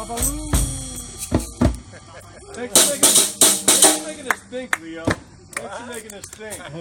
Babaloo. Thanks for making this think, Leo. Thanks for making this think.